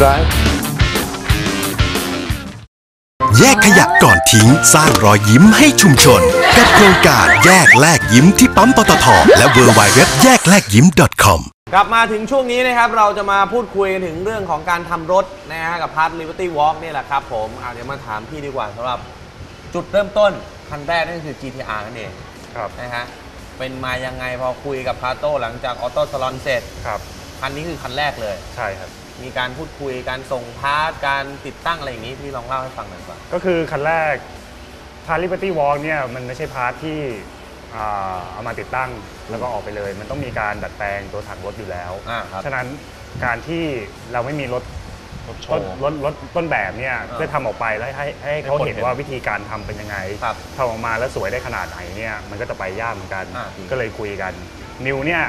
Drive แยกขยะก่อนทิ้ง สร้างรอยยิ้มให้ชุมชน กับโครงการแยกแลกยิ้มที่ปั๊มปตทและ w w w แยกแลกยิ้ม .com กลับมาถึงช่วงนี้นะครับ เราจะมาพูดคุยกันถึงเรื่องของการทำรถนะฮะกับพาร์ท Liberty Walk นี่แหละครับผมอาเดี๋ยวมาถามพี่ดีกว่าสำหรับจุดเริ่มต้น คันแรกนั่นคือ GTR นั่นเองครับนะฮะเป็นมายังไงพอคุยกับคาโต้หลังจาก Auto Salon เสร็จครับคันนี้คือคันแรกเลย ใช่ครับ มีการพูดคุยการส่ง part การติดตั้งอะไรอย่างนี้พี่ลองเล่าให้ฟังหน่อยก่อนก็คือคันแรกพาร์ Liberty Walk เนี่ยมันไม่ใช่ part ที่อ่าเอามาติดตั้งแล้วก็ออกไปเลย มันต้องมีการดัดแปลงตัวถังรถอยู่แล้ว อ่าครับ ฉะนั้นการที่เราไม่มีรถรถโชต้นว์ รถรถต้นแบบเนี่ยอ่าเพื่อทำออกไปแล้วให้ให้เขาให้คนเห็นเห็นว่าวิธีการทำเป็นยังไงครับทำออกมาแล้วสวยได้ขนาดไหนเนี่ยมันก็จะไปยากเหมือนกัน อ่าจริงก็เลยคุยกัน นิวเนี่ย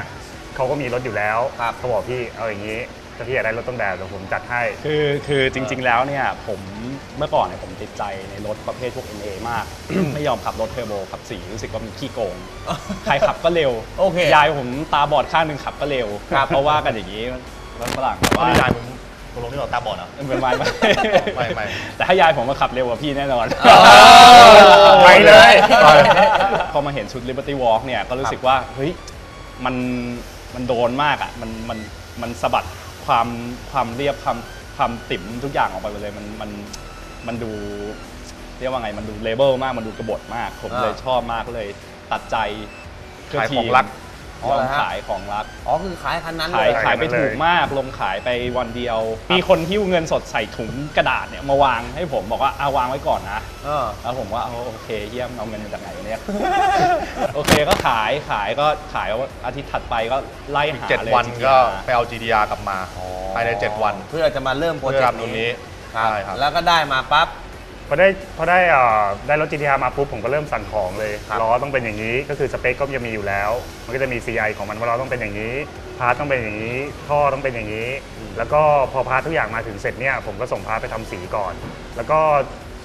เขาก็มีรถอยู่แล้วครับเขาบอกพี่เอาอย่างนี้ ถ้าพี่อยากได้รถต้นแบบเดี๋ยวผมจัดให้ คือคือจริง ๆ แล้วเนี่ยผมเมื่อก่อนเนี่ยผมติดใจในรถประเภทพวก NA มาก ไม่ยอมขับรถเทอร์โบขับสีรู้สึกว่ามันขี้โกง ใครขับก็เร็วโอเคยายผมตาบอดข้างหนึ่งขับก็เร็วครับเพราะว่ากันอย่างนี้รถฝรั่งแต่ว่าพี่ยายผมตกลงที่เราตาบอดเหรอเหมือนไม่ไม่ไม่ไม่แต่ถ้ายายผมมาขับเร็วกว่าพี่แน่นอนไปเลยพอมาเห็นชุด Liberty Walk เนี่ยก็รู้สึกว่าเฮ้ยมันมันโดนมากอะมันมันมันสะบัด ความความเรียบความความติ่มทุกอย่างออกไปหมดเลยมันมันมันดูเรียกว่าไงมันดูเลเบลมากมันดูกระบฏมาก ผมอ่าเลยชอบมากก็เลยตัดใจเพื่ขายทีของมรัก อ๋อเหรอลองฮะ ขายของรัก อ๋อคือขายคันนั้นเลขายย ขายไปขายไปเลยถูกมากลงขายไปวันเดียว มีคนหิ้วเงินสดใส่ถุงกระดาษเนี่ยมาวางให้ผมบอกว่าเอาวางไว้ก่อนนะ เออ แล้วผมว่าเอาโอเคเยี่ยมเอาเงินมาจากไหนวะเนี่ย โอเคก็ขายขายก็ขายว่าอาทิตย์ถัดไปก็ไล่หาเจ็ดเลยวันจริงๆก็นะไปเอา GTR กลับมาภายใน 7 วันเพื่อจะมาเริ่มโปรเพื่เจอกต์ทำตรงนี้นี้ครับใช่ครับ แล้วก็ได้มาปั๊บ พอได้พอได้เอ่อได้รถ GTR มาปุ๊บผมก็เริ่มสั่งของเลยครับล้อต้องเป็นอย่างนี้ ก็คือสเปคก็จะมีอยู่แล้ว มันก็จะมี CI ของมันว่าล้อต้องเป็นอย่างนี้part ต้องเป็นอย่างนี้ ท่อต้องเป็นอย่างนี้แล้วก็พอ part ทุกอย่างมาถึงเสร็จเนี่ยผมก็ส่ง part ไปทำสีก่อน แล้วก็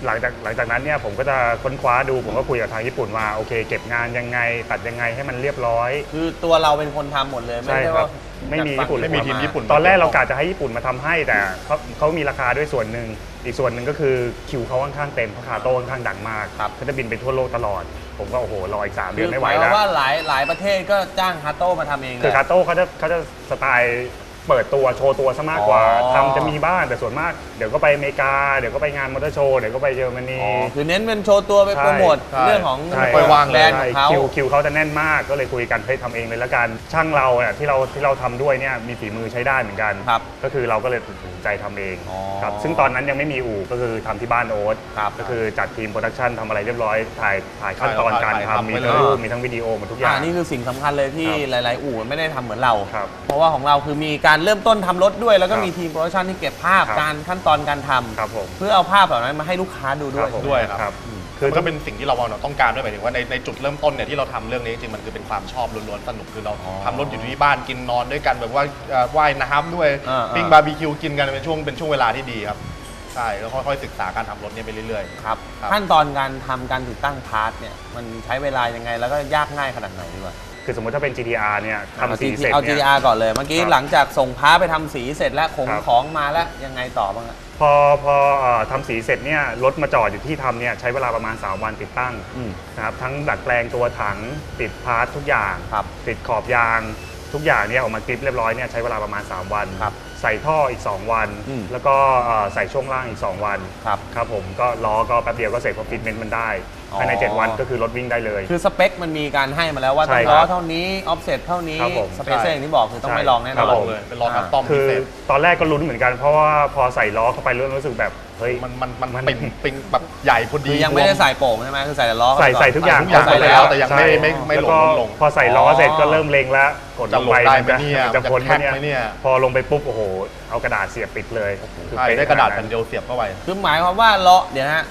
หลังจากหลังจากนั้นเนี่ยผมก็จะค้นคว้าดูผมก็คุยกับทางญี่ปุ่นว่าโอเค เก็บงานยังไงตัดยังไงให้มันเรียบร้อย คือตัวเราเป็นคนทำหมดเลย ไม่ใช่ว่าได้ครับ ไม่มีญี่ปุ่นเลยไม่มีทีมญี่ปุ่น ตอนแรกเรากะจะให้ญี่ปุ่นมาทำให้แต่เขาเขามีราคาด้วยส่วนหนึ่ง อีกส่วนหนึ่งก็คือคิวเขาค่อนข้างเต็มเพราะคาโต้ค่อนข้างดังมากครับเขาจะบินไปทั่วโลกตลอด ผมก็โอ้โหรออีกสามเดือนไม่หไหวมายคแล้วาวมว่าหลายหลายประเทศก็จ้างคาโต้มาทำเองเลย คือคาโต้เขาจะเขาจะสไตล์ เปิดตัวโชว์ตัวซะมากกว่าอ๋อ ทำจะมีบ้างแต่ส่วนมาก เดี๋ยวก็ไปอเมริกา เดี๋ยวก็ไปงานมอเตอร์โชว์เดี๋ยวก็ไปเยอรมนีอ๋อคือเน้นเป็นโชว์ตัวไปใช่ โปรโมทใช่ เรื่องของใช่ปล่อยวาง แบรนด์ของเขา คิวคิวเขาจะแน่นมากก็เลยคุยกันเฮ้ยทำเองเลยละกันช่างเราเนี่ยที่เราที่เราทำด้วยเนี่ยมีฝีมือใช้ได้เหมือนกัน ครับก็คือเราก็เลยตัดสินใจทำเองอ๋อครับซึ่งตอนนั้นยังไม่มีอู่ก็คือทำที่บ้านโอ๊ตครับก็คือจัดทีม production ทำอะไรเรียบร้อยถ่ายถ่ายขั้นตอนถ่ายการถ่ายทำทำมีไว้ทั้งเลย รูปมีทั้งวิดีโอหมดทุกอย่าง อ่า นี่คือสิ่งสำคัญเลยที่ครับหลาย ๆ อู่ไม่ได้ทำเหมือนเรา ครับเพราะว่าของเราคือมีการเริ่มต้นทำรถด้วย แล้วก็ครับมีทีม production ที่เก็บภาพครับ การขั้นตอนการทำครับผม เพื่อเอาภาพเหล่านั้นมาให้ลูกค้าดูด้วยผม ด้วยครับครับคือมันก็เป็นสิ่งที่เราต้องการด้วยหมายถึงว่าในในจุดเริ่มต้นเนี่ยที่เราทำเรื่องนี้จริงๆมันคือเป็นความชอบล้วนๆสนุกคือเราอ๋อทำรถอยู่ที่บ้านกินนอนด้วยกันแบบว่าเอ่อว่ายน้ำด้วยอ่าๆ ปิ้งบาร์บีคิวกินกันเป็นช่วงเป็นช่วงเวลาที่ดีครับ ใช่แล้วค่อยๆศึกษาการทำรถเนี่ยไปเรื่อยๆ ครับครับ ขั้นตอนการทำการติดตั้ง part เนี่ยมันใช้เวลายังไงแล้วก็ยากง่ายขนาดไหนดีกว่าคือสมมติถ้าเป็น GTR เนี่ยเอา ทำสี GT เสร็จเอา เนี่ย GTR ก่อนเลยเมื่อกี้ครับหลังจากส่ง part ไปทำสีเสร็จแล้วขงครับ ของมาแล้วยังไงต่อบ้างอะ พอพอเอ่อทำสีเสร็จเนี่ยรถมาจอดอยู่ที่ทำเนี่ยใช้เวลาประมาณ 3 วันติดตั้งอืมนะครับทั้งดัดแปลงตัวถังติด part ทุกอย่าง ครับติดขอบยางทุกอย่างเนี่ยออกมากริบเรียบร้อยเนี่ยใช้เวลาประมาณ 3 วันครับ ใส่ท่ออีก 2 วัน อืมแล้วก็เอ่อใส่ช่วงล่างอีก 2 วันครับ ครับผมก็ล้อก็แป๊บเดียวก็เสร็จเพราะ fitment มันได้อ๋อ ภายใน 7 วันก็คือรถวิ่งได้เลย คือสเปคมันมีการให้มาแล้วว่าใช่ต้องครับล้อเท่านี้ออฟเซ็ตเท่านี้ครับผม spacer อย่างที่บอกคือต้องใช่ไม่รองแน่นอน ครับผมเลยเป็นล้อ custom คืพิอเศษตอนแรกก็ลุ้นเหมือนกัน เพราะว่าพอใส่ล้อเข้าไปเริ่มรู้สึกแบบเฮ้ย มันมันมันมัน ปริ่มปริ่มแบบใหญ่พอดีคือยังไม่ได้ใส่โป่งใช่ไหมคือใส่แต่ล้อเข้าใส่ไปก่อนใส่ทุกอย่างทุกอย่างใส่ไปแล้วแต่ยังไม่ใช่ไม่ไม่แล้วลงก็ลงพอใส่ล้อเสร็จก็อ๋อเริ่มเล็งแล้วกดลงไปจะลงได้ไหมมันจะเนี่ยมันจะพ้นไหมจะแท็กไหมเนี่เนี่ย เนี่ยพอลงไปปุ๊บโอ้โหเอากระดาษเสียบปิดเลยคือใช่เป๊ะ ได้กระดาษแผ่นเดียวเสียบเข้าไป คือหมายความว่าล้อเดี๋ยวนะฮะ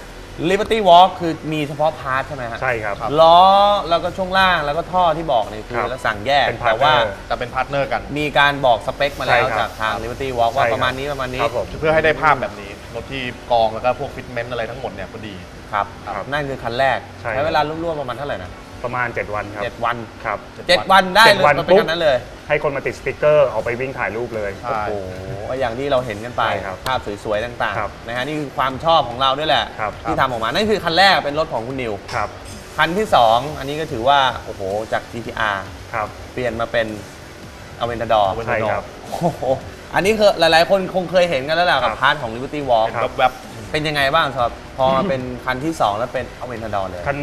Liberty Walk คือมีเฉพาะ part ใช่ไหมฮะใช่ครับ ล้อแล้วก็ช่วงล่างแล้วก็ท่อที่บอกนี่คือครับเราสั่งแยกเป็นแต่ว่า partner แต่เป็น partner กันมีการบอกสเปคมาแล้วใช่ครับจากทาง Liberty Walk ว่าใช่ครับ ประมาณนี้ประมาณนี้ครับผม เพื่อให้ได้ภาพแบบนี้รถที่กองแล้วก็พวก fitment อะไรทั้งหมดเนี่ยพอดี ครับครับนั่นคือคันแรกใช่ ใช้เวลาร่วมๆประมาณเท่าไหร่นะ ประมาณ 7 วันครับเจ็ดวัน ครับเจ็ดวันได้เลยเจ็ดวันมันเป็นปุ๊บกันนั้นเลย ให้คนมาติดสติ๊กเกอร์เอาไปวิ่งถ่ายรูปเลยใช่โอ้โหก็อย่างที่เราเห็นกันไปใช่ครับภาพสวยๆต่างๆครับนะฮะนี่คือความชอบของเราด้วยแหละ ครับ ที่ทำออกมานั่นคือคันแรกเป็นรถของคุณนิว ครับคันที่ 2 อันนี้ก็ถือว่า โอ้โห จาก GTR ครับ เปลี่ยนมาเป็นอเวน a ดอร์ใช่ครับโอ้โหอันนี้คือหลายๆ คนคงเคยเห็นกันแล้วแหละกับครับ part ของ Liberty Walk ครับแวบเป็นยังไงบ้างครับ พอมาเป็นคันที่ 2 แล้วเป็นอเวน a ดอร์เลย คัน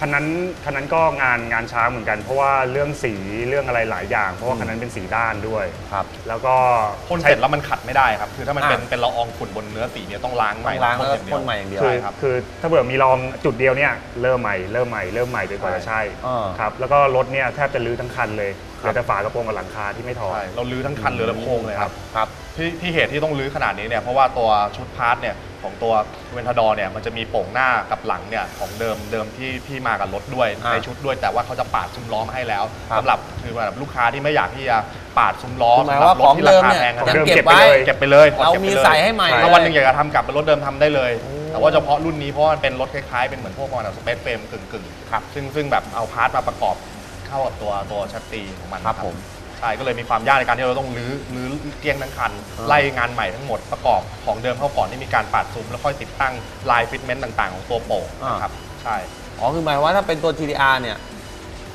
คันนั้นคันนั้นก็งานงานช้าเหมือนกัน เพราะว่าเรื่องสีเรื่องอะไรหลายอย่าง เพราะว่าคันนั้นเป็นสีด้านด้วย ครับ แล้วก็ๆพ่นเสร็จแล้วมันขัดไม่ได้ครับ คือถ้ามันเป็นอะเป็นละอองฝุ่นบนเนื้อสีเนี่ยต้องล้างใหต้ม่องล้างแล้วก็อย่พ่นใหม่อย่างเดียวคือใช่ครับคือถ้าเผื่อมีละอองจุดเดียวเนี่ยเริ่มใหม่เริ่มใหม่เริ่มใหม่จนกว่าจะใช่อ่าครับแล้วก็รถเนี่ยแทบจะรื้อทั้งคันเลยเหลือแต่ฝากระโปรงกับหลังคาที่ไม่ถอดใช่เรารื้อทั้งคันเลยแล้วโครงเลยครับครับที่ที่เหตุที่ต้องรื้อขนาดนี้เนี่ยเพราะว่าตัวชุด part เนี่ย ของตัว Aventador เนี่ยมันจะมีโป่งหน้ากับหลังเนี่ยของเดิมเดิมที่ที่มากับรถด้วยอ่าในชุดด้วยแต่ว่าเขาจะปาดซุ้มล้อมาให้แล้วครับสำหรับคือแบบลูกค้าที่ไม่อยากที่จะปาดซุ้มล้อคือหมายสำหรัว่าบรถที่ราคาแพงของขเดินาดมเนี่ยนี้ยังเก็บไว้ เก็บไปเลยเราก็บไปมีลยใส่ให้ใหม่ถ้าเลยวันหนึงอยากจะทำกลับเป็นรถเดิมทำได้เลย แต่ว่าเฉพาะรุ่นนี้เพราะว่ามันเป็นรถคล้ายๆ เป็นเหมือนพวกมัน space frame กึ่งๆครับซึ่งซึ่งแบบเอา part มาประกอบเข้ากับตัวตัวชัตตีของมันครับผม ใช่ก็เลยมีความยากในการที่เราต้องรื้อรื้อเกลี้ยงทั้งคันอ่าไล่งานใหม่ทั้งหมดประกอบของเดิมเข้าก่อนที่มีการปาดซุ้มแล้วค่อยติดตั้งลายฟิตเมนต์ต่างๆ ของตัวโป่งนะครับใช่อ๋อคือหมายความว่าถ้าเป็นตัว GTR เนี่ย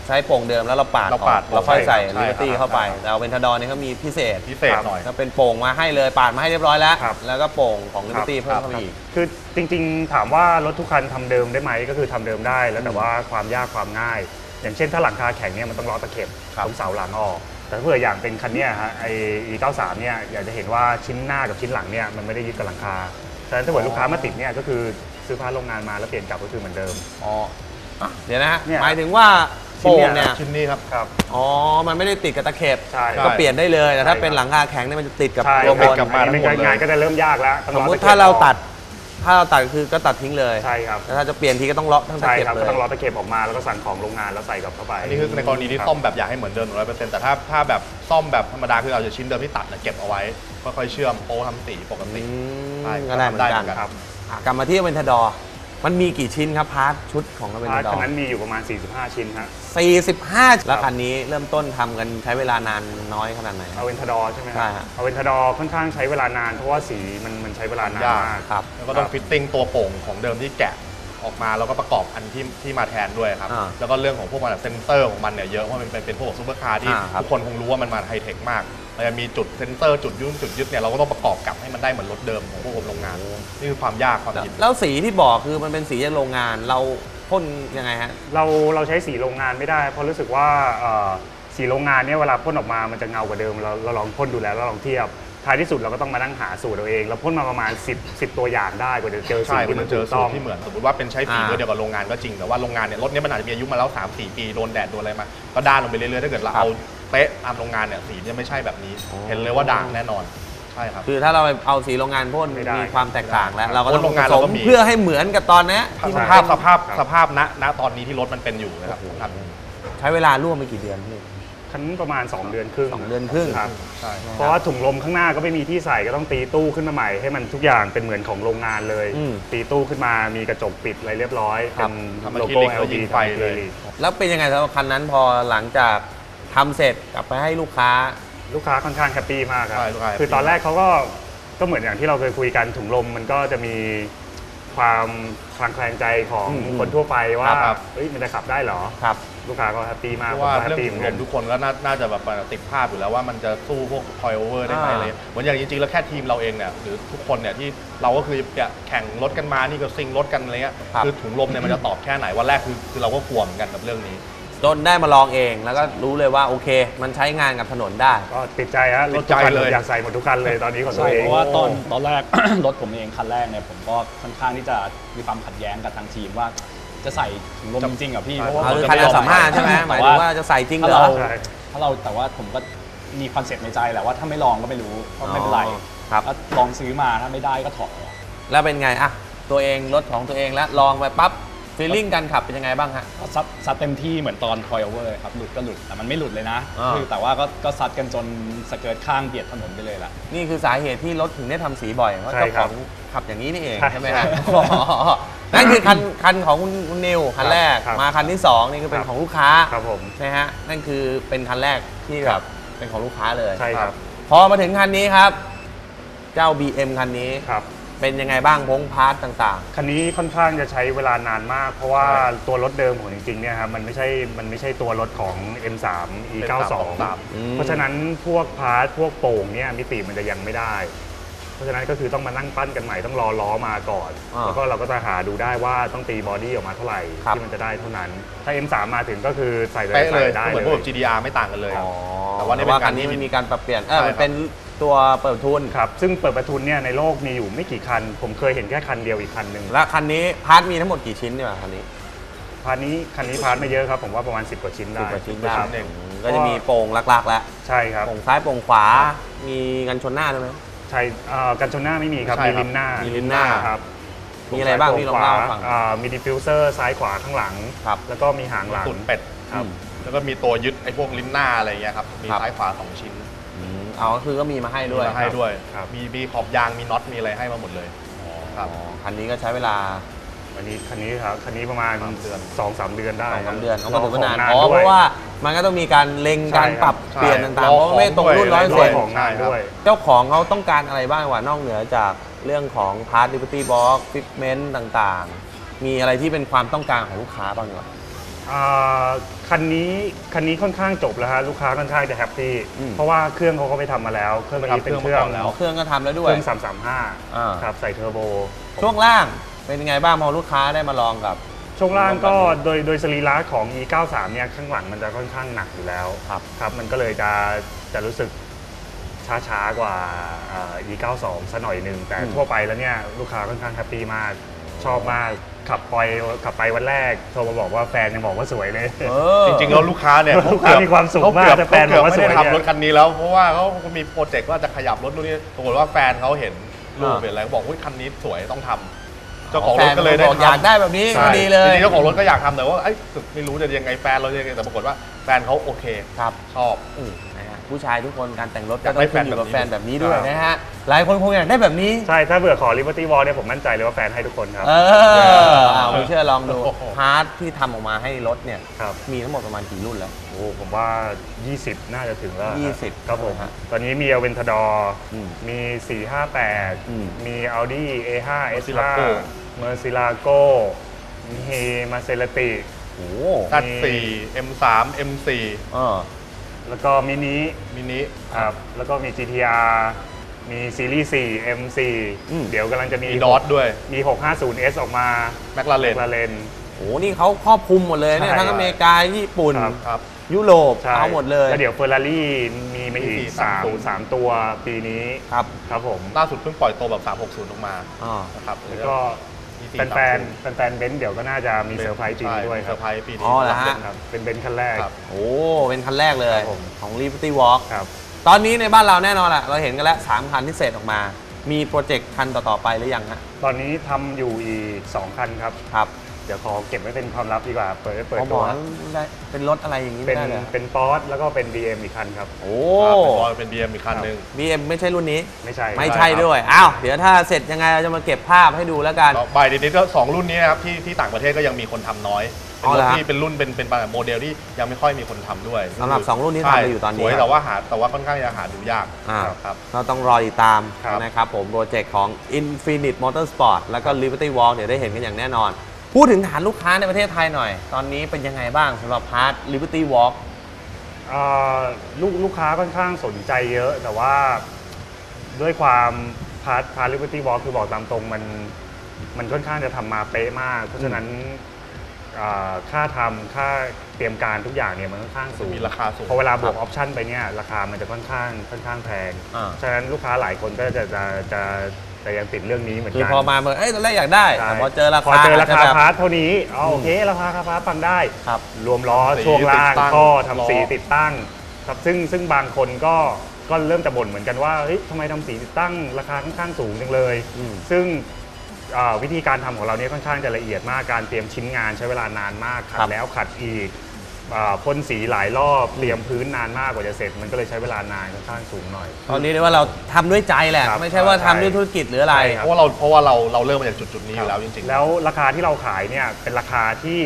ใช้โป่งเดิมแล้วเราปาดเราปาดออกเราค่อยใส่ใช่ครับ Liberty ใช่ครับเข้าไปแต่เอาเป็นทดอนี่เขามีพิเศษพิเศษหน่อยก็เป็นโป่งมาให้เลยปาดมาให้เรียบร้อยแล้วครับแล้วก็โป่งของ Liberty ครับเพิ่มเข้ามาอีกคือจริง ๆ ถามว่ารถทุกคันทำเดิมได้ไหมก็คือทำเดิมได้แล้วแต่ว่าความยากความง่าย อย่างเช่นถ้าหลังคาแข็งเนี่ยมันต้องล้อตะเข็บครับตรงเสาหลังออก แต่ถ้าเผื่ออย่างเป็นคันเนี้ยฮะไอ E93 เนี่ยอยากจะเห็นว่าชิ้นหน้ากับชิ้นหลังเนี่ยมันไม่ได้ยึดกับหลังคาฉะนั้นถ้าเผื่อลูกค้ามาติดเนี่ยก็คือซื้อผ้าโรงงานมาแล้วเปลี่ยนกลับก็คือเหมือนเดิม อ๋ออะเดี๋ยวนะฮะเนี่ย หมายถึงว่าโป่งเนี่ยชิ้นนี้ครับ ครับ อ๋อมันไม่ได้ติดกับตะเข็บใช่ ก็เปลี่ยนได้เลยแต่ถ้าใช่ครับ เป็นหลังคาแข็งเนี่ยมันจะติดกับใช่ตัวบติดนกับอันนี้เป็นงานก็จะเริ่มยากแล้วองสมล้อมติตะข็บถ้าเราออกตัด ถ้าเราตัดคือก็ตัดทิ้งเลยใช่ครับแต่ถ้าจะเปลี่ยนทีก็ต้องเลาะทั้งตะใช่เข็บครับเลก็ยต้องล้อตะเข็บออกมาแล้วก็สั่งของโรงงานแล้วใส่กลับเข้าไปอันนี้คือในกรณีที่ซ่อมแบบอยากให้เหมือนเดิมร้อยเปอร์เซ็นต์แต่ถ้าถ้าแบบซ่อมแบบธรรมดาคือเอาจากชิ้นเดิมที่ตัดเนี่ยเก็บเอาไว้ค่อยๆเชื่อมโป๊วทำสีปกติอืมใช่ก็ได้เหมือนกัน ได้กัเหมือนกันครับ อะกลับมาที่ Aventador มันมีกี่ชิ้นครับ part ชุดของ Aventador part คันนั้นมีอยู่ประมาณ 45 ชิ้นฮะ45แล้วคันนี้เริ่มต้นทำกันใช้เวลานานน้อยขนาดไหน Aventador ใช่ไหมใช่ฮะ Aventador ค่อนข้างใช้เวลานานเพราะว่าสีมันมันใช้เวลานานยากมาก ครับ แล้วก็ต้อง fitting ตัวโป่งของเดิมที่แกะ ออกมาแล้วก็ประกอบอันที่ที่มาแทนด้วยครับ อ่าแล้วก็เรื่องของพวกมันอะเซนเซอร์ของมันเนี่ยเยอะเพราะมันเป็นเป็นพวกซูเปอร์คาร์ที่อ่าครับ ทุกคนคงรู้ว่ามันมาไฮเทคมากมันจะมีจุดเซนเซอร์จุดยุ่งจุดยึดเนี่ยเราก็ต้องประกอบกลับให้มันได้เหมือนรถเดิมของพวกผมโรงงานนี่คือความยากความแล้วคิดแล้วสีที่บอกคือมันเป็นสีจากโรงงานเราพ่นยังไงฮะ เราเราใช้สีโรงงานไม่ได้ เพราะรู้สึกว่าเอ่อสีโรงงานเนี่ยเวลาพ่นออกมามันจะเงากว่าเดิมเราเราลองพ่นดูแล้วเราลองเทียบ ท้ายที่สุดเราก็ต้องมานั่งหาสูตรเราเอง เราพ่นมาประมาณ 10 10 ตัวอย่างได้กว่าจะเจอสีใช่ที่มัมันนเจถูอกสูต้ตองรที่เหมือน สมมติว่าเป็นใช้ฝีมืออ่าเดียวกับโรงงานก็จริง แต่ว่าโรงงานเนี่ยรถเนี้มันอาจจะมีอายุมาแล้ว3 4ปีโดนแดดโดนอะไรมา ก็ด้านลงไปเรื่อยๆ ถ้าเกิดเราครับ เอาเป๊ะตามโรงงานเนี่ยสีเนี่ยไม่ใช่แบบนี้อ๋อเห็นเลยว่าด่างแน่นอน ใช่ครับ คือถ้าเราไปเอาสีโรงงานพ่นไม่ได้มีความแตกต่างแล้ว เราก็ต้องโรงงานผสเรามก็มี เพื่อให้เหมือนกับตอนเนี้ยที่สมันภาพเป็นสภาพครับสภาพณณตอนนี้ที่รถมันเป็นอยู่นะครับครับ ใช้เวลาร่วมไปกี่เดือนพี่ คันประมาณ 2 เดือนครึ่งสองเดือนครึ่ง ครับใช่เพราะว่าถุงลมข้างหน้าก็ไม่มีที่ใส่ก็ต้องตีตู้ขึ้นมาใหม่ ให้มันทุกอย่างเป็นเหมือนของโรงงานเลย อืม ตีตู้ขึ้นมามีกระจกปิดอะไรเรียบร้อยครัเป็บนทำโลโก้อะคริลิกแล้ว LED ยิงไฟเลยแล้วเป็นยังไงสำหรับคันนั้นพอหลังจากทำเสร็จกลับไปให้ลูกค้า ลูกค้าค่อนข้าง happy มากครับ ใช่ลูกค้าคือตอนแรกเขาก็ก็เหมือนอย่างที่เราเคยคุยกันถุงลมมันก็จะมี ความคลางแคลงใจของอืมคนทั่วไปว่าครับ เฮ้ยมันจะขับได้เหรอ ครับ ลูกค้าก็ happy มากเพผมราะว่าเรื่องปี้เหถุมืงอนลมทุกคนก็น่าน่าจะแบบติดภาพอยู่แล้วว่ามันจะสู้พวก coilover ได้ไหมอ่าอะไรเงี้ยเหมือนอย่างจริงๆ แล้วแค่ทีมเราเองเนี่ยหรือทุกคนเนี่ยที่เราก็คือเนี่ยแข่งรถกันมานี่ก็ซิงรถกันอะไรเงี้ยครับ คือถุงลมเนี่ยมันจะตอบแค่ไหนวันแรกคือคือเราก็กลัวเหมือนกันกับเรื่องนี้ จนได้มาลองเอง แล้วก็รู้เลยว่าโอเค มันใช้งานกับถนนได้ ก็ติดใจฮะรถติทุดกใจคันเลย อยากใส่หมดทุกคันเลยตอนนี้ของตัใช่วเอง เพราะว่าตอนตอนแรก รถผมเองคันแรกเนี่ยผมก็ค่อนข้างที่จะมีความขัดแย้งกับทางทีมว่า จะใส่ถุงลมจริงๆกับพี่ใช่เพราะว่าเอาผมคือจะคันไม่ละยอสัมภาษณ์ใช่ไหมหมายถึงว่าจะใส่จริงเหรอ ใช่ ถ้าเราแต่ว่าผมก็มี concept ในใจแหละว่าถ้าไม่ลองก็ไม่รู้ก็ไม่เป็นไรอ๋อครับ ก็ลองซื้อมาถ้าไม่ได้ก็ถอดออก แล้วเป็นไงอะตัวเองรถของตัวเองแล้วลองไปปั๊บ feeling การขับเป็นยังไงบ้างฮะก็ซัดซัดเต็มที่เหมือนตอนทอยโอเวอร์ครับ หลุดก็หลุด แต่มันไม่หลุดเลยนะ อ่า คือแต่ว่าก็ก็ซัดกันจน skirt ข้างเบียดถนนไปเลยล่ะ นี่คือสาเหตุที่รถถึงได้ทำสีบ่อย เพราะเจ้าคขรับขับอย่างนี้นี่เองใช่ใช่ไหมฮะอ๋อนั่นคือคันคันของคุณคุณนิวคันแรก ครับมาคันที่สองนี่คือเป็นครับ ของลูกค้าครับผม นะฮะ นั่นคือเป็นคันแรกที่แบบเป็นของลูกค้าเลยใช่ครับ พอมาถึงคันนี้ครับ เจ้า BM คันนี้ ครับ เป็นยังไงบ้างพวก part ต่างคันนี้ค่อนข้างจะใช้เวลานานมาก เพราะว่าตัวรถเดิมของจริงๆเนี่ยครับมันไม่ใช่มันไม่ใช่ตัวรถของ M3 E92 อืมเพราะฉะนั้นพวก part พวกโป่งเนี่ยมิติมันจะยังไม่ได้ เพราะฉะนั้นก็คือต้องมานั่งปั้นกันใหม่ต้องรอล้อมาก่อนอ่าแล้วก็เราก็จะหาดูได้ว่าต้องตี body ออกมาเท่าไหร่ครับ ที่มันจะได้เท่านั้น ถ้า M3 มาถึงก็คือใส่เลยเป๊ะเลยใส่ได้เหมือนเลพวก ย GDR ไม่ต่างกันเลยๆอ๋อแต่ว่านี่แต่ว่าเป็นคันนี้การที่มันมีการปรับเปลี่ยนเออใช่มันเป็น ตัวเปิดทุน ครับ ซึ่งเปิดประทุนเนี่ยในโลกมีอยู่ไม่กี่คัน ผมเคยเห็นแค่คันเดียวอีกคันหนึ่งและคันนี้ part มีทั้งหมดกี่ชิ้นเนี่ยคันนี้ part นี้คันนี้ part ไม่เยอะครับ ผมว่าประมาณ 10 กว่าชิ้นได้ สิบกว่าชิ้นสิบกว่าชิ้นได้เองอืมก็จะมีโป่งหลักๆแล้วใช่ครับ โป่งซ้ายโป่งขวา มีกันชนหน้าด้วยไหม ใช่เอ่อกันชนหน้าไม่มีครับ ใช่มีครับ ลินหน้า มีมีลิ้นหน้าครับมีอะไรบ้างพี่ลองเล่าให้ฟังอ่ามี diffuser ซ้ายขวาข้างหลัง ครับ แล้วก็มีหางหลัง ตูดเป็ดครับ อืมแล้วก็มีตัวยึดไอ้พวกลิ้นหน้าอะไรเงี้ยครับ มีครับ ซ้ายขวาสองชิ้น อืมเอาก็คือก็มีมาให้ด้วยมีมาให้ด้วยครับมีมีขอบยางมีน็อตมีอะไรให้มาหมดเลยครับอ๋อคันนี้ก็ใช้เวลาวันนี้คันนี้ครับคันนี้ประมาณสามเดือนสองสามเดือนได้สองสามครับเดือนเอามาถึงรก็นานขงอ๋อเพด้วยราะว่ามันก็ต้องมีการเล็งใช่การปรับใช่เปลี่ยนต่างๆรอเพราะว่าไม่ตรงรุ่นของรถด้วยนของงานด้วยเจ้าของเขาต้องการอะไรบ้างวะนอกเหนือจากเรื่องของ part Liberty Walk fitment ต่างๆ มีอะไรที่เป็นความต้องการของลูกค้าบ้างดีกว่า อ่าคันนี้คันนี้ค่อนข้างจบแล้วฮะลูกค้าค่อนข้างจะ happy อืม เพราะว่าเครื่องเขาก็ไปทำมาแล้ว เครื่องนี้เป็นเครื่องไปทำเครื่องมาก่อนแล้วเครื่องก็ทำแล้วด้วย เครื่อง335อ่า ครับใส่เทอร์โบ ช่วงล่างเป็นยังไงบ้างพอลูกค้าได้มาลองกับ ช่วงล่างก็โดยโดยสรีระของ E93 เนี่ยข้างหลังมันจะค่อนข้างหนักอยู่แล้วครับ ครับ มันก็เลยจะจะรู้สึกช้าๆกว่าเอ่อ E92 ซะหน่อยหนึ่งแต่อืมทั่วไปแล้วเนี่ยลูกค้าค่อนข้างแฮปปี้มากชอบมาก ขับไปขับไปวันแรกโทรมาบอกว่าแฟนยังบอกว่าสวยเลยเออจริงๆแล้วลูกค้าเนี่ยลูกค้ามีความสุขมากเขแต่แฟนบอกว่าเขเกืไม่ได้สวยเนี่ยทำรถคันนี้แล้วเพราะว่าเขามีโปรเจกต์ว่าจะขยับรถรุ่นนี้ปรากฏว่าแฟนเขาเห็นรูปอ่าเห็นอะไรบอกว่าคันนี้สวยต้องทำเจ้าของรถก็เลยได้แฟนบอกทำอยากได้แบบนี้ใช่ก็ดีเลยจริงๆเจ้าของรถก็อยากทำแต่ว่าเอ้ยไม่รู้จะยังไงแฟนเราจะยังไงแต่ปรากฏว่าแฟนเขาโอเคครับชอบอืมนะฮะ ผู้ชายทุกคนการแต่งรถอก็ยากต้องได้ขึ้นอยู่กับแฟแฟนนแบแบบบนี้นี้ด้วยนะฮะหลายคนคงอยากได้แบบนี้ ใช่ ถ้าเบื่อขอ Liberty Wall เนี่ยผมมั่นใจเลยว่าแฟนให้ทุกคนครับ เออเอาไม่เชื่อลองดูโอ้โหฮาร์ดที่ทำออกมาให้รถเนี่ยครับมีทั้งหมดประมาณกี่รุ่นแล้ว โอ้ผมว่า 20 น่าจะถึงแล้ว 20 ครับผมฮะตอนนี้มี a v e n t a d o r อืมมีอืม458 มี Audi A5 S5 Murcielago Murcielago มี Maserati โอ้ตัด4 M3 M4 เออ แล้วก็มินิมินิ ครับ แล้วก็มี GTR มีซีรีส์ 4 M4 อืม เดี๋ยวกำลังจะมีมีดอทด้วย มี 650S ออกมาแมคลาเรนลาเรนโหนี่เขาครอบคลุมหมดเลยเนี่ยใช่ทั้งอเมริกา ญี่ปุ่น ครับ ครับ ยุโรปใช่เอาหมดเลยแล้วเดี๋ยวเฟอร์รารี่มีมาอีมีก430 3 3 ตัวปีนี้ ครับครับผม ล่าสุดเพิ่งปล่อยตัวแบบ 360 ออกมาอ่า นะครับแล้วก็มี แฟนแฟนๆแฟนๆเบนซ์เดี๋ยวก็น่าจะมีเซอร์ไพรส์จริงด้วยใช่ครับร์ไพรส์ปีนี้ อ๋อเหรอฮะ ครับเป็นเบนซ์คันแรก ครับ โอ้ เป็นคันแรกเลยครับผม ของ Liberty Walk ครับ ตอนนี้ในบ้านเราแน่นอนแหละเราเห็นกันแล้ว3คันที่เสร็จออกมา มี project คันต่อ ๆ ไปหรือยังฮะ ตอนนี้ทำอยู่อีก 2 คันครับ ครับเดี๋ยวขอเก็บไว้เป็นความลับดีกว่า เปิดไว้เปิดพอหมตัอวได้เป็นรถอะไรอย่างนี้เป็ไม่นได้เลยเป็นปอร์แล้วก็เป็น BM อีกคันครับ โอ้ครับเป็นปอร์เป็น BM อีกคันหนึ่ง BM ไม่ใช่รุ่นนี้ ไม่ใช่ไม่ใช่ใช่ครับด้วย อ้าว เดี๋ยวถ้าเสร็จยังไงเราจะมาเก็บภาพให้ดูแล้วกันต่อไปนิดๆก็สองรุ่นนี้นะครับที่ที่ต่างประเทศก็ยังมีคนทำน้อย อ๋อเหรอฮะ เป็นรถที่เป็นรุ่นเป็นเป็นโมเดลที่ยังไม่ค่อยมีคนทำด้วยสำหรับสองรุ่นที่ใช่ทำอยู่ตอนนี้สวยแต่ว่าหาแต่ว่าค่อนข้างจะหาดูยากอ่า ครับ เราต้องรอติดตามครับ นะครับผม project ของ Infinite Motorsport แล้วก็ Liberty Walk เดี๋ยวได้เห็นกันอย่างแน่นอน พูดถึงฐานลูกค้าในประเทศไทยหน่อย ตอนนี้เป็นยังไงบ้างสำหรับพาร์ท Liberty Walk เอ่อลูกลูกค้าค่อนข้างสนใจเยอะแต่ว่าด้วยความ part part Liberty Walk คือบอกตามตรงมันมันค่อนข้างจะทำมาเป๊ะมาก เพราะฉะนั้นเอ่อค่าทำค่าเตรียมการทุกอย่างเนี่ยมันค่อนข้างสูงมีราคาสูงพอเวลาบวก option คอรับไปเนี่ยราคามันจะค่อนข้างค่อนข้างแพงอ่า ฉะนั้นลูกค้าหลายคนก็จะจะจะ จะยังติดเรื่องนี้เหมือนคือกันพอมาเมื่อเอ้ยตอนแรกอยากได้ใช่แต่พอเจอราคาพอเจอราคาจจะแบบ part เท่านี้อ๋อโอเคราคา part ฟังได้ ครับ รวมล้อสีช่วงล่างติดตั้งท่อล้อ ทำสีติดตั้งครับซึ่งซึ่งบางคนก็ก็เริ่มจะบ่นเหมือนกันว่าเฮ้ยทำไมทำสีติดตั้งราคาค่อนข้างสูงจังเลย อืม ซึ่งอ่าวิธีการทำของเราเนี่ยค่อนข้างจะละเอียดมากการเตรียมชิ้นงานใช้เวลานานมากขัครัดบแล้วขัดอีกอ่า พ่นสีหลายรอบเตรียมพื้นนานมากกว่าจะเสร็จ มันก็เลยใช้เวลานานค่อนข้างสูงหน่อย ตอนนี้เรียกว่าเราทำด้วยใจแหละ ครับไม่ใช่ว่าใช่ทำด้วยธุรกิจหรืออะไร ใช่คเพบราะว่าเราเพราะว่าเราเราเริ่มมาจากจุดจุดๆนี้อยู่แล้วจริงๆ แล้วราคาที่เราขายเนี่ยเป็นราคาที่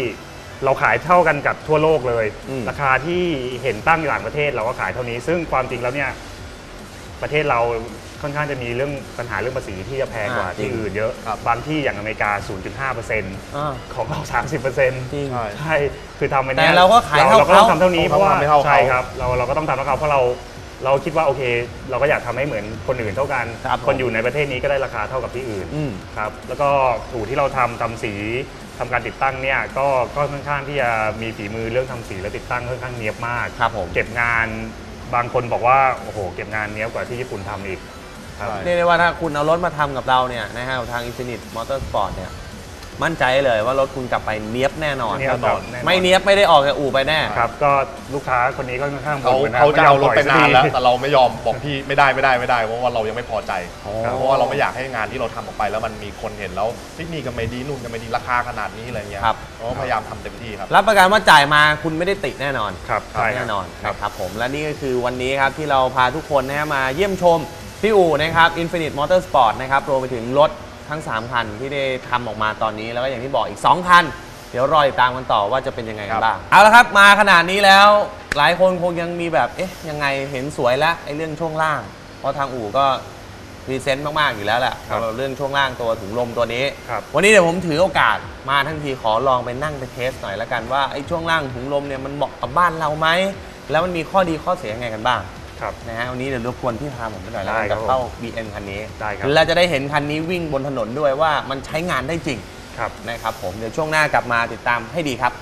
เราขายเท่ากันกับทั่วโลกเลย อืม ราคาที่เห็นตั้งอยู่ต่างประเทศเราก็ขายเท่านี้ ซึ่งความจริงแล้วเนี่ย ประเทศเราค่อนข้างจะมีเรื่องปัญหาเรื่องภาษีที่จะแพงกว่าอ่าจริที่งอื่นเยอะครับบางที่อย่างอเมริกา 0.5%อ่าของเรา 30%จริงใช่ใช่คือทำไปเนี่ยแต่เราก็ขายเท่าเราก็ต้องเขาทำเท่านี้ต้องเพราะว่าทำให้เท่าเขาใช่ครับเราเราก็ต้องทำเท่าเขาเพราะเราเราคิดว่าโอเค เราก็อยากทำให้เหมือนคนอื่นเท่ากันครับผมคนอยู่ในประเทศนี้ก็ได้ราคาเท่ากับที่อื่นอืมครับแล้วก็อู่ที่เราทำทำสีทำการติดตั้งเนี่ยก็ก็ค่อนข้างที่จะมีฝีมือเรื่องทำสีและติดตั้งค่อนข้างเนียบมากครับผมเก็บงาน บางคนบอกว่าโอ้โหเก็บงานเนี้ยกว่าที่ญี่ปุ่นทำอีกครับ เรียกได้ว่าถ้าคุณเอารถมาทำกับเราเนี่ยนะฮะกับทาง Infinite Motorsport เนี่ย มั่นใจเลยว่ารถคุณกลับไปเนี้ยบแน่นอน เนียบครับแน่นอน ไม่เนี้ยบไม่ได้ออกจากอู่ไปแน่ ครับ ก็ลูกค้าคนนี้ก็ค่อนข้างบ่เขานหมือนกันเขาจะเอารถไปม่ยนานมแล้วปล่อยสักทีแต่เราไม่ยอมบอกพี่ไม่ได้ไม่ได้ไม่ได้เพราะว่าเรายังไม่พอใจ อ๋อ เพราะว่าเราไม่อยากให้งานที่เราทำออกไปแล้วมันมีคนเห็นแล้วที่นี่ก็ไม่ดีนู่นก็ไม่ดีราคาขนาดนี้อะไรเงี้ยครับ เราก็พยายามทำเต็มที่ครับ รับประกันว่าจ่ายมาคุณไม่ได้ติแน่นอน ครับใช่ครับ แน่นอนนะครับผมและนี่ก็คือวันนี้ครับที่เราพาทุกคนนะฮะมาเยี่ยมชมที่อู่นะครับ Infinite Motorsport นะครับรวมไปถึงรถ ทั้ง 3 คันที่ได้ทำออกมาตอนนี้แล้วก็อย่างที่บอกอีก 2 คัน เดี๋ยวรอติดตามกันต่อว่าจะเป็นยังไงกัครันบบ้างเอาละครับ มาขนาดนี้แล้ว หลายคนคงยังมีแบบเอ๊ะยังไงเห็นสวยแล้วไอ้เรื่องช่วงล่าง เพราะทางอู่ก็พรีเซนต์มาก ๆ อยู่แล้วแหละครับสำหรับเรื่องช่วงล่างตัวถุงลมตัวนี้ ครับ วันนี้เดี๋ยวผมถือโอกาสมาทั้งทีขอลองไปนั่งไปเทสหน่อยแล้วกันว่าไอ้ช่วงล่างถุงลมเนี่ยมันเหมาะกับบ้านเราไหมแล้วมันมีข้อดีข้อเสียยังไงกันบ้าง ครับนะฮะวันนี้เดี๋ยวรบกวนพี่พาผมไปหน่อยแล้วได้กันครักับบเข้า BN คันนี้ได้ครับเราจะได้เห็นคันนี้วิ่งบนถนนด้วยว่ามันใช้งานได้จริงครับ นะครับผมเดี๋ยวช่วงหน้ากลับมาติดตามให้ดีครับ